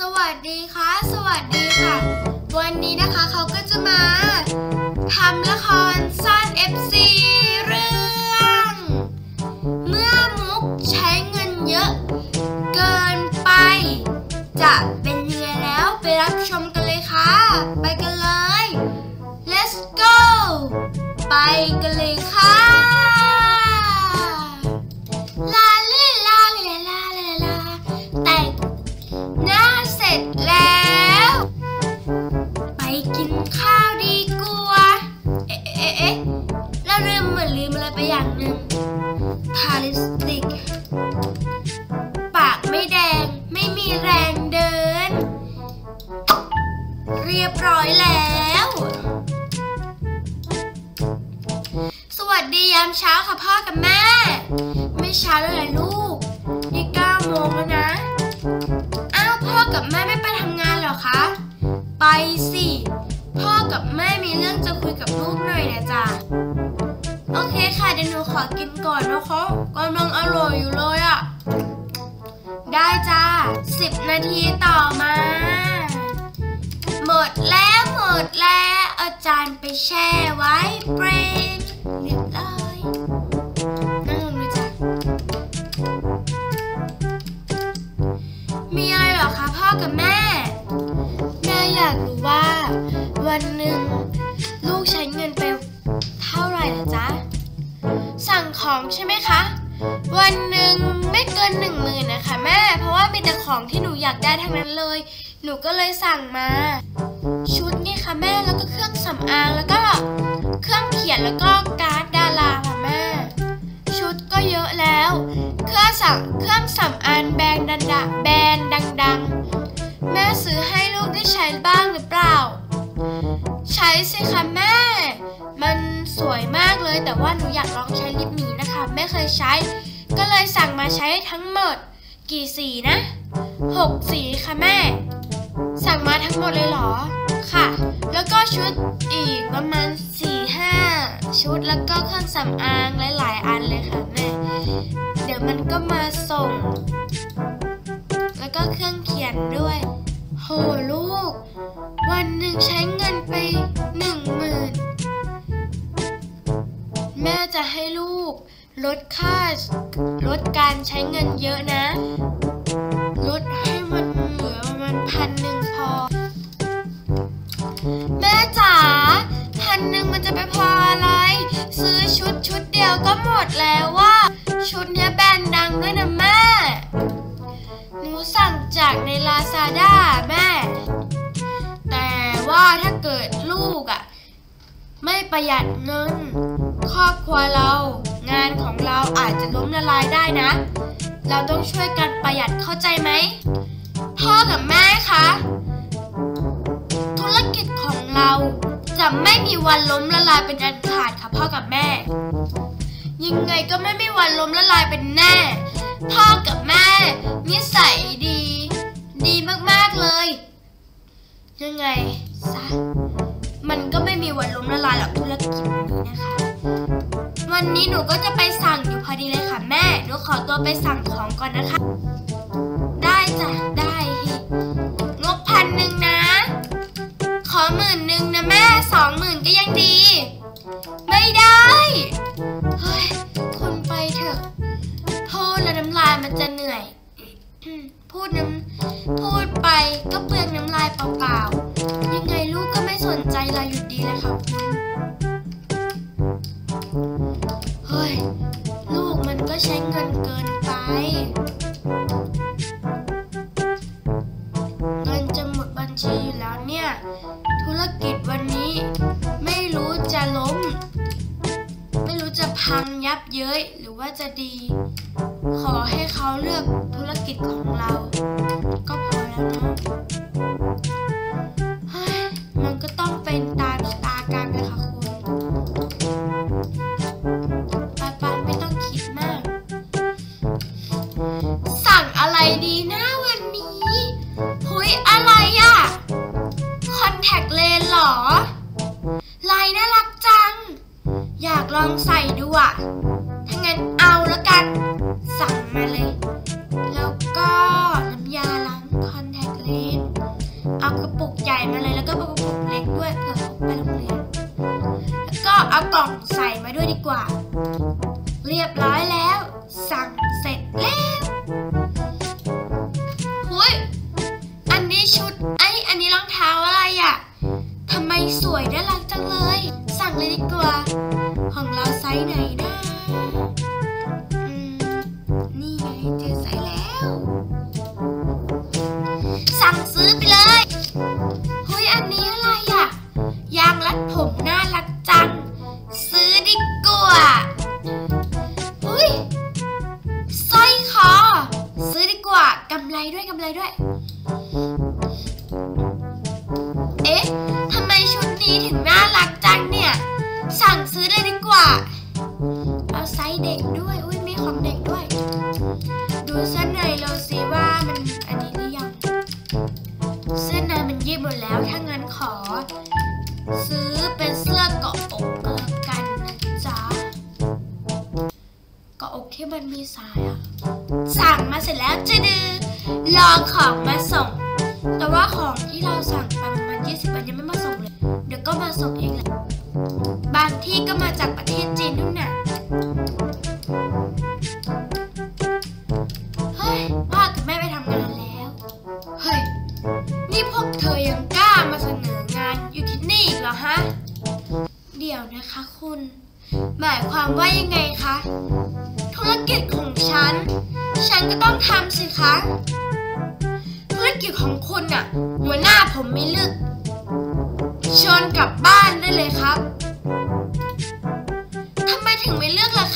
สวัสดีค่ะ สวัสดีค่ะ วันนี้นะคะเขาก็จะมาทำละครซ่อน FC เรื่อง เมื่อมุกใช้เงินเยอะ เกินไป จะเป็นยังไงแล้วไปรับชมกันเลยค่ะ ไปกันเลย let's go ไปกันเลยค่ะ แล้ว สวัสดียามเช้าค่ะพ่อกับแม่ ไม่เช้าแล้วเหรอลูก นี่เก้าโมงแล้วนะ อ้าวพ่อกับแม่ไม่ไปทำงานเหรอคะ ไปสิ พ่อกับแม่มีเรื่องจะคุยกับลูกหน่อยนะจ๊ะ โอเคค่ะเดี๋ยวหนูขอกินก่อนนะคะกำลังอร่อยอยู่เลยอะได้จ้าสิบนาทีต่อมา หมดแล้วหมดแล้วอาจารย์ไปแช่ไว้เบรนเรียบร้อยนั่งลงเลยจ้ะมีอะไรเหรอคะพ่อกับแม่แม่อยากรู้ว่า วันหนึ่งลูกใช้เงินไปเท่าไหร่ละจ๊ะสั่งของใช่ไหมคะ วันหนึ่งไม่เกินหนึ่งหมื่นนะคะแม่ เพราะว่ามีแต่ของที่หนูอยากได้ทั้งนั้นเลย หนูก็เลยสั่งมา ชุดนี่ค่ะแม่แล้วก็เครื่องสำอางแล้วก็เครื่องเขียนแล้วก็การ์ดดาราค่ะแม่ ชุดก็เยอะแล้ว เครื่องสังเครื่องสำอางแบรนด์ดังแบรนด์ดังๆ แม่ซื้อให้ลูกได้ใช้บ้างหรือเปล่า ใช้สิคะแม่ มันสวยมากเลยแต่ว่าหนูอยากลองใช้ลิปหมีนะคะไม่เคยใช้ ก็เลยสั่งมาใช้ทั้งหมด กี่สีนะหกสีค่ะแม่ สั่งมาทั้งหมดเลยเหรอ ค่ะ แล้วก็ชุดอีกประมาณสี่ห้าชุดแล้วก็เครื่องสำอางหลายๆ อันเลยค่ะแม่ เดี๋ยวมันก็มาส่ง แล้วก็เครื่องเขียนด้วย โหลูก วันหนึ่งใช้เงินไปหนึ่งหมื่นแม่จะให้ลูกลดค่าลดการใช้เงินเยอะนะ พันหนึ่งพอ แม่จ๋าพันหนึ่งมันจะไปพออะไร ซื้อชุดชุดเดียวก็หมดแล้วว่า ชุดเนี้ยแบรนด์ดังด้วยนะแม่หนูสั่งจากในลาซาด้าแม่ แต่ว่าถ้าเกิดลูกอะ่ะ ไม่ประหยัดเงินครอบครัวเรา งานของเราอาจจะล้มละลายได้นะ เราต้องช่วยกันประหยัดเข้าใจไหม วันล้มละลายเป็นอันขาดค่ะพ่อกับแม่ ยังไงก็ไม่มีวันล้มละลายเป็นแน่ พ่อกับแม่นิสัยดี ดีมากๆเลย ยังไงซะมันก็ไม่มีวันล้มละลายหรอกธุรกิจนี้นะคะ วันนี้หนูก็จะไปสั่งอยู่พอดีเลยค่ะแม่ หนูขอตัวไปสั่งของก่อนนะคะ ได้จ้ะ สองหมื่นก็ยังดี ไม่ได้เฮ้ยคนไปเถอะพูดแล้วน้ำลายมันจะเหนื่อย พูดน้ำพูดไปก็เปลืองน้ำลายเปล่าๆยังไงลูกก็ไม่สนใจเราอยู่ดีเละค่ะคุณ จะดี ขอให้เขาเลือกธุรกิจของเรา ก็พอแล้วเนาะมันก็ต้องเป็นตามชะตากรรมเลยค่ะคุณปาปาไม่ต้องคิดมาก สั่งอะไรดีนะวันนี้หุยอะไรอะคอนแทคเลนหรอลายน่ารักจัง อยากลองใส่ดูอะถ้างั้น แล้วกันสั่งมาเลย แล้วก็น้ำยาล้างคอนแทคเลนส์เอากระปุกใหญ่มาเลยแล้วก็กระปุกเล็กด้วยเผื่อไปโรงเรียนแล้วก็เอากล่องใส่มาด้วยดีกว่า เรียบร้อยแล้วำไรด้วยกำไรด้วย เอ๊ะทำไมชุดนี้ถึงน่ารักจังเนี่ย สั่งซื้อเลยดีกว่า เอาไซส์เด็กด้วย อุ้ยมีของเด็กด้วย ดูเสื้อในเราสิว่ามันอันนี้หรือยัง เสื้อในมันยืดหมดแล้ว ถ้างั้นขอ ซื้อเป็นเสื้อเกาะอกก็แล้วกันนะจ๊ะเกาะอกที่มันมีสายอะสั่งมาเสร็จแล้วจะดือ รอของมาส่ง แต่ว่าของที่เราสั่งไปประมาณ20วันยังไม่มาส่งเลย เดี๋ยวก็มาส่งเองแหละบางที่ก็มาจากประเทศจีนนู่นน่ะเฮ้ยว่ากับแม่ไปทำงานแล้ว เฮ้ย นี่พวกเธอยังกล้ามาเสนองานอยู่ที่นี่อีกเหรอฮะ เดี๋ยวนะคะคุณ หมายความว่ายังไงคะ ธุรกิจของฉัน ฉันก็ต้องทำสิคะธุรกิจของคุณน่ะ หัวหน้าผมไม่เลือกชวนกลับบ้านได้เลยครับทำไมถึงไม่เลือกล่ะ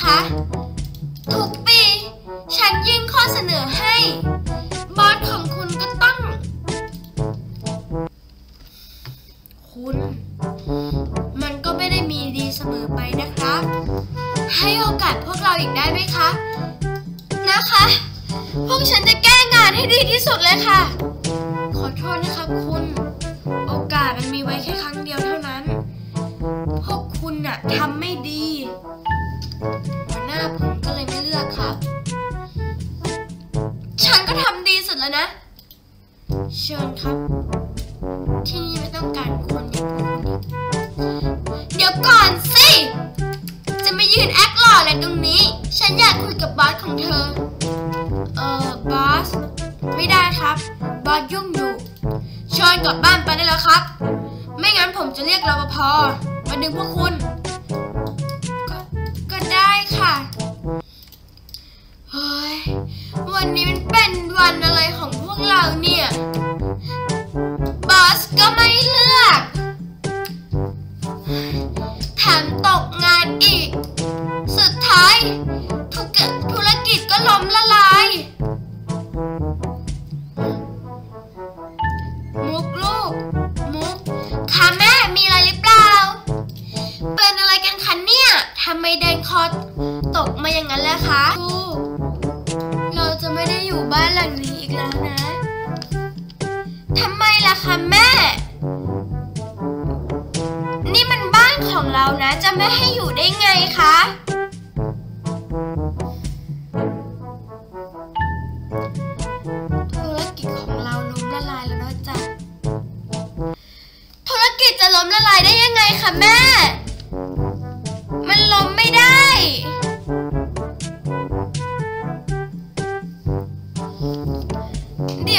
สุดเลยค่ะ ขอโทษนะครับคุณ โอกาสมันมีไว้แค่ครั้งเดียวเท่านั้น พวกคุณน่ะทำไม่ดี หัวหน้าผมก็เลยไม่เลือกครับ ฉันก็ทำดีสุดแล้วนะ เชิญครับ ที่นี่ไม่ต้องการคนอย่างคุณเดี๋ยวก่อนสิ จะมายืนแอคหล่ออะไรตรงนี้ ฉันอยากคุยกับบอสของเธอ เออบอส ไม่ได้ครับ บอสยุ่งอยู่เชิญกลับบ้านไปได้แล้วครับ ไม่งั้นผมจะเรียกรปภมาดึงพวกคุณก็ก็ได้ค่ะเฮ้ยวันนี้มันเป็นวันอะไรของพวกเราเนี่ยบอสก็ไม่เลือกแถมตกงานอีก สุดท้าย ไมล่ะคะแม่ นี่มันบ้านของเรานะ จะไม่ให้อยู่ได้ไงคะ ธุรกิจของเราล้มละลายแล้วนะจ๊ะ ธุรกิจจะล้มละลายได้ยังไงคะแม่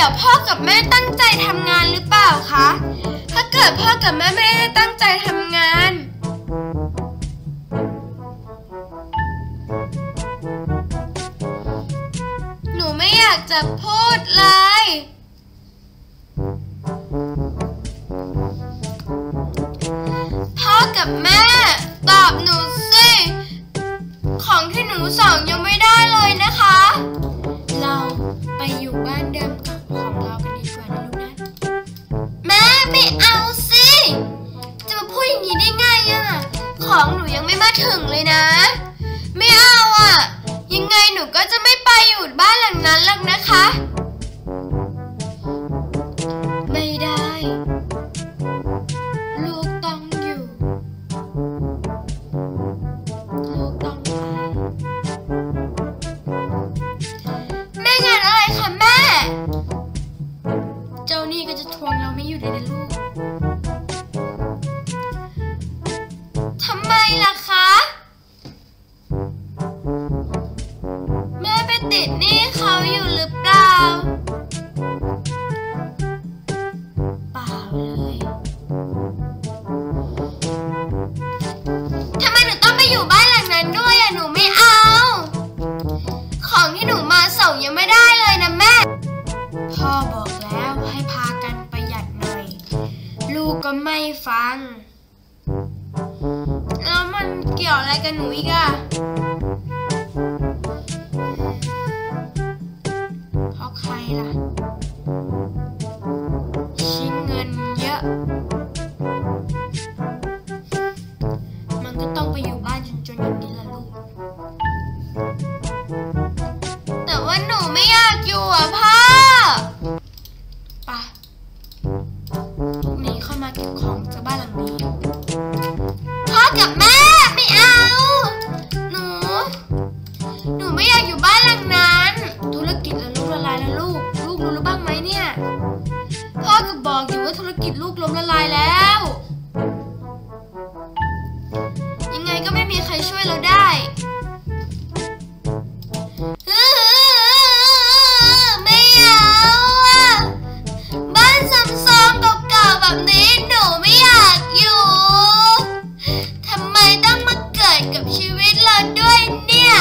ดี๋ยวพ่อกับแม่ตั้งใจทำงานหรือเปล่าคะ ถ้าเกิดพ่อกับแม่ไม่ได้ตั้งใจทำงาน หนูไม่อยากจะพูดเลยพ่อกับแม่ ตอบหนูสิ ของที่หนูสั่งยังไม่ได้เลยนะคะ มาถึงเลยนะ ไม่เอาอะยังไงหนูก็จะไม่ไปอยู่บ้านหลังนั้นหรอกนะคะ ติดนี่เขาอยู่หรือเปล่าเปล่าเลยทำไมหนูต้องไปอยู่บ้านหลังนั้นด้วยอะหนูไม่เอา ของที่หนูมาส่งยังไม่ได้เลยนะแม่ พ่อบอกแล้วให้พากันประหยัดหน่อย ลูกก็ไม่ฟัง แล้วมันเกี่ยวอะไรกับหนูอีกอะ ร ก็ไม่มีใครช่วยเราได้ไม่เอาอะบ้านซ้ำซ้อนเก่าๆแบบนี้หนูไม่อยากอยู่ทำไมต้องมาเกิดกับชีวิตเราด้วยเนี่ย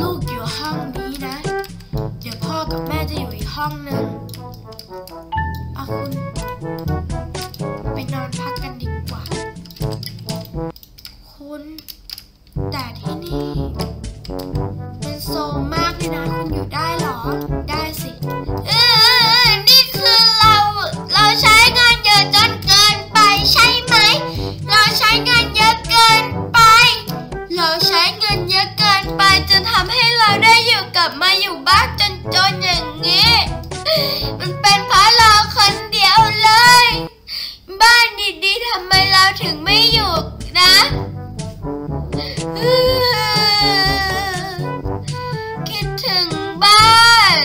ลูกอยู่ห้องนี้นะ เดี๋ยวพ่อกับแม่จะอยู่อีกห้องนึงอาคุณ ไปนอนพักกันดี ลับมาอยู่บ้านจนๆอย่างนี้ มันเป็นเพราะเราคนเดียวเลย บ้านดีๆทำไมเราถึงไม่อยู่นะคิดถึงบ้าน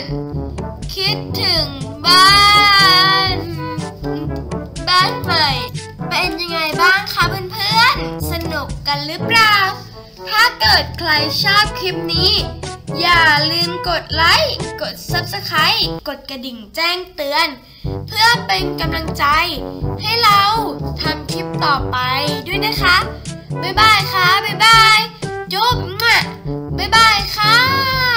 คิดถึงบ้าน บ้านใหม่ เป็นยังไงบ้างคะเพื่อนๆ สนุกกันหรือเปล่า ถ้าเกิดใครชอบคลิปนี้ อย่าลืมกดไลค์ กด Subscribe กดกระดิ่งแจ้งเตือน เพื่อเป็นกำลังใจ ให้เราทำคลิปต่อไปด้วยนะคะ บ๊ายบายค่ะ บ๊ายบาย จุ๊บบ๊ายบายค่ะ